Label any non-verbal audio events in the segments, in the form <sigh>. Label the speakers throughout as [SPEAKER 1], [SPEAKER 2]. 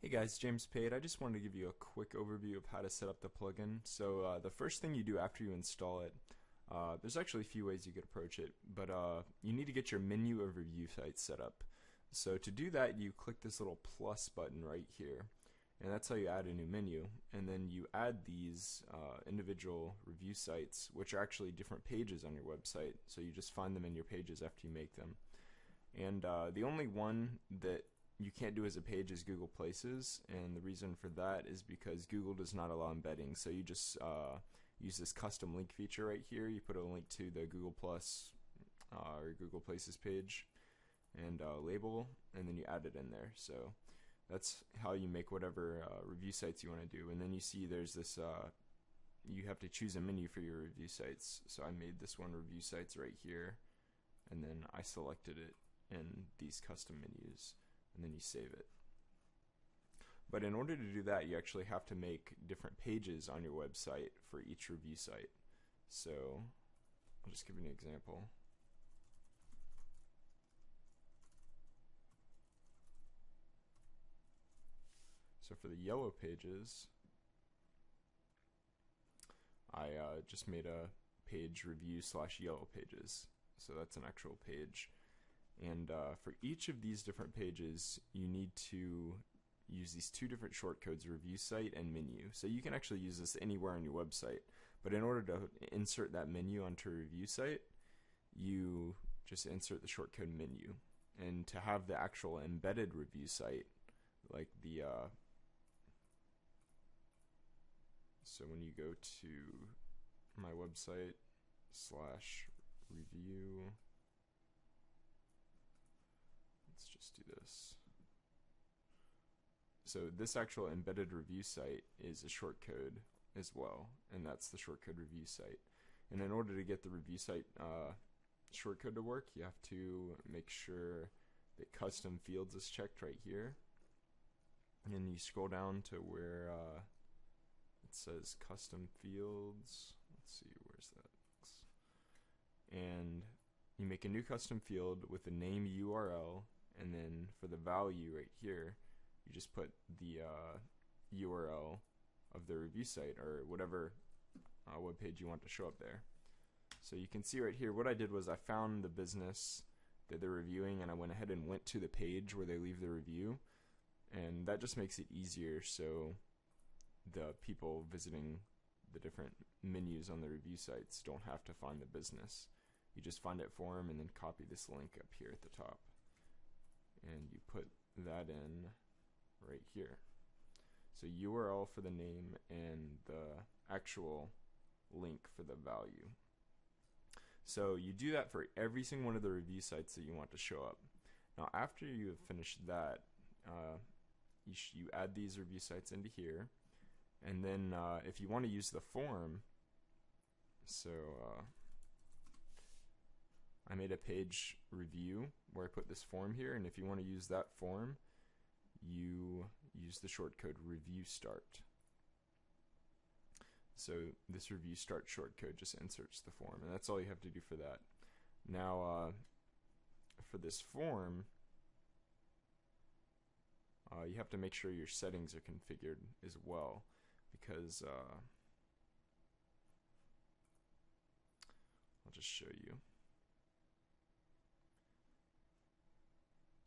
[SPEAKER 1] Hey guys, James Pate. I just wanted to give you a quick overview of how to set up the plugin. So uh, the first thing you do after you install it, uh, there's actually a few ways you could approach it, but uh, you need to get your menu of review sites set up. So to do that, you click this little plus button right here, and that's how you add a new menu. And then you add these uh, individual review sites, which are actually different pages on your website. So you just find them in your pages after you make them. And uh, the only one that you can't do as a page as Google Places, and the reason for that is because Google does not allow embedding. So you just uh, use this custom link feature right here. You put a link to the Google Plus uh, or Google Places page and uh, label, and then you add it in there. So that's how you make whatever uh, review sites you want to do. And then you see there's this. Uh, you have to choose a menu for your review sites. So I made this one review sites right here, and then I selected it in these custom menus and then you save it. But in order to do that, you actually have to make different pages on your website for each review site. So I'll just give you an example. So for the yellow pages, I uh, just made a page review slash yellow pages. So that's an actual page. And uh, for each of these different pages, you need to use these two different shortcodes, review site and menu. So you can actually use this anywhere on your website. But in order to insert that menu onto a review site, you just insert the shortcode menu. And to have the actual embedded review site, like the uh, so when you go to my website slash review do this. So this actual embedded review site is a shortcode as well, and that's the shortcode review site. And in order to get the review site uh, shortcode to work, you have to make sure that custom fields is checked right here. And you scroll down to where uh, it says custom fields. Let's see, where's that? And you make a new custom field with the name URL and then for the value right here, you just put the uh, URL of the review site or whatever uh, web page you want to show up there. So you can see right here, what I did was I found the business that they're reviewing and I went ahead and went to the page where they leave the review and that just makes it easier so the people visiting the different menus on the review sites don't have to find the business. You just find it for them and then copy this link up here at the top and you put that in right here. So URL for the name and the actual link for the value. So you do that for every single one of the review sites that you want to show up. Now after you have finished that, uh, you, you add these review sites into here, and then uh, if you want to use the form, so uh, I made a page review where I put this form here, and if you want to use that form, you use the shortcode review start. So this review start shortcode just inserts the form, and that's all you have to do for that. Now, uh, for this form, uh, you have to make sure your settings are configured as well, because uh, I'll just show you.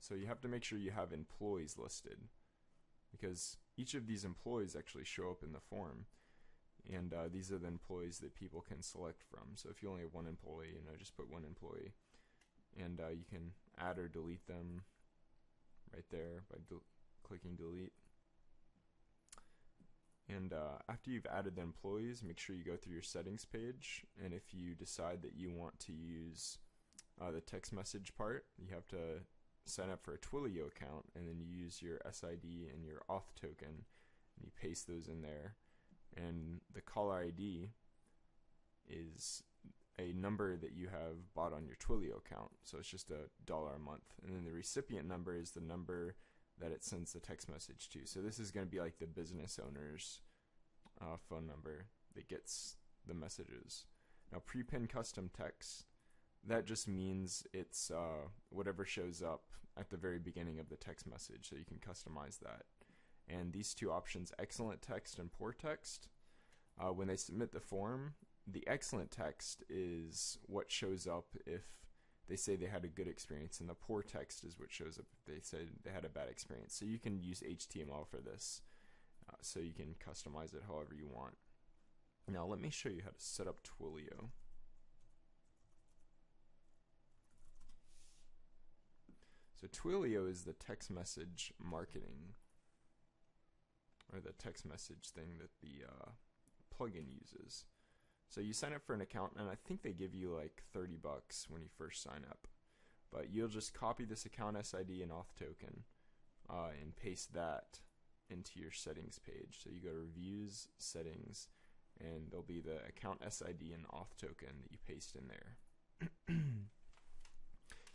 [SPEAKER 1] So you have to make sure you have employees listed because each of these employees actually show up in the form. And uh, these are the employees that people can select from. So if you only have one employee, you know, just put one employee. And uh, you can add or delete them right there by clicking delete. And uh, after you've added the employees, make sure you go through your settings page. And if you decide that you want to use uh, the text message part, you have to sign up for a Twilio account and then you use your SID and your auth token and you paste those in there. And the caller ID is a number that you have bought on your Twilio account. So it's just a dollar a month. And then the recipient number is the number that it sends the text message to. So this is going to be like the business owner's uh, phone number that gets the messages. Now prepend custom text that just means it's uh, whatever shows up at the very beginning of the text message, so you can customize that. and these two options, excellent text and poor text, uh, when they submit the form, the excellent text is what shows up if they say they had a good experience, and the poor text is what shows up if they said they had a bad experience. So you can use HTML for this, uh, so you can customize it however you want. Now let me show you how to set up Twilio. So Twilio is the text message marketing or the text message thing that the uh, plugin uses. So you sign up for an account, and I think they give you like 30 bucks when you first sign up. But you'll just copy this account SID and auth token uh, and paste that into your settings page. So you go to reviews, settings, and there'll be the account SID and auth token that you paste in there. <clears throat>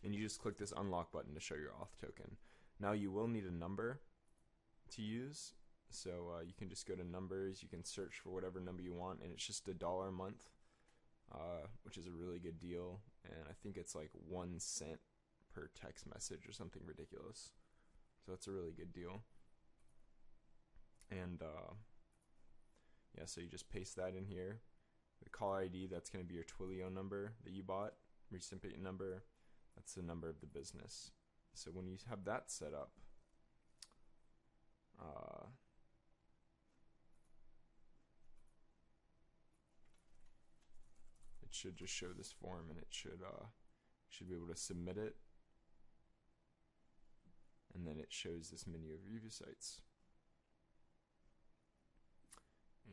[SPEAKER 1] and you just click this unlock button to show your auth token. Now you will need a number to use, so uh, you can just go to numbers, you can search for whatever number you want, and it's just a dollar a month, uh, which is a really good deal. And I think it's like one cent per text message or something ridiculous. So it's a really good deal. And uh, yeah, so you just paste that in here. The call ID, that's going to be your Twilio number that you bought, recipient number, that's the number of the business. So when you have that set up, uh, it should just show this form and it should uh, should be able to submit it and then it shows this menu of review sites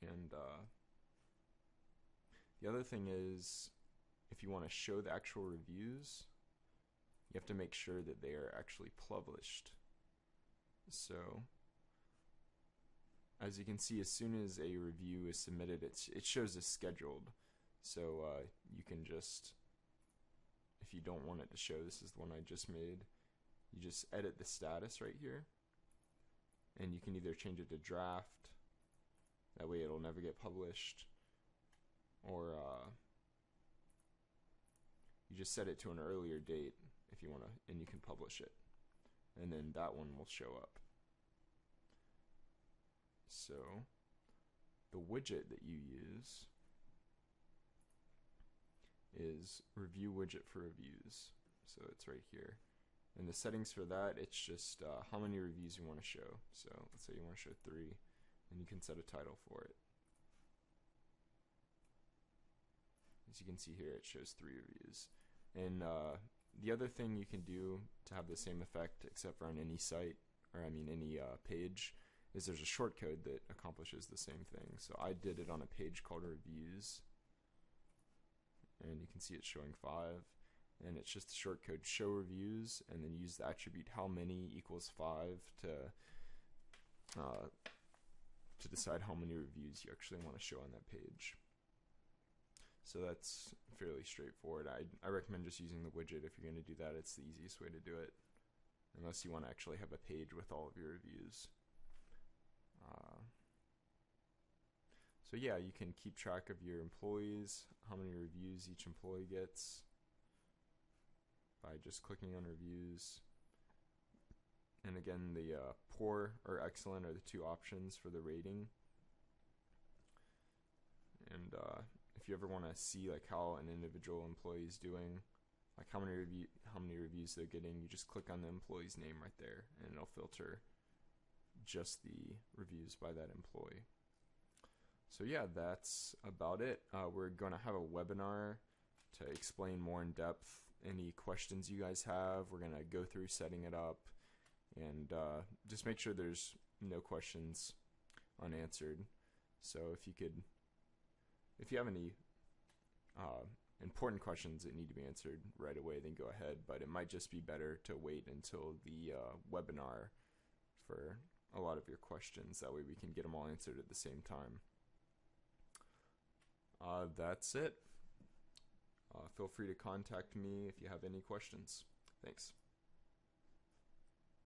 [SPEAKER 1] and uh, the other thing is if you want to show the actual reviews you have to make sure that they are actually published. So as you can see as soon as a review is submitted it's, it shows as scheduled. So uh, you can just, if you don't want it to show, this is the one I just made, you just edit the status right here. And you can either change it to draft, that way it'll never get published, or uh, you just set it to an earlier date if you want to, and you can publish it. And then that one will show up. So, the widget that you use is review widget for reviews. So it's right here. And the settings for that, it's just uh, how many reviews you want to show. So let's say you want to show three, and you can set a title for it. As you can see here, it shows three reviews. And uh, the other thing you can do to have the same effect, except for on any site, or I mean any uh, page, is there's a shortcode that accomplishes the same thing. So I did it on a page called reviews. And you can see it's showing five. And it's just the short code show reviews and then use the attribute how many equals five to uh, to decide how many reviews you actually want to show on that page so that's fairly straightforward I, I recommend just using the widget if you're going to do that it's the easiest way to do it unless you want to actually have a page with all of your reviews uh, so yeah, you can keep track of your employees, how many reviews each employee gets by just clicking on reviews. And again, the uh, poor or excellent are the two options for the rating. And uh, if you ever want to see like how an individual employee is doing, like how many review how many reviews they're getting, you just click on the employee's name right there, and it'll filter just the reviews by that employee. So yeah, that's about it. Uh, we're going to have a webinar to explain more in depth any questions you guys have. We're going to go through setting it up and uh, just make sure there's no questions unanswered. So if you could, if you have any uh, important questions that need to be answered right away, then go ahead. But it might just be better to wait until the uh, webinar for a lot of your questions. That way we can get them all answered at the same time uh, that's it. Uh, feel free to contact me if you have any questions. Thanks.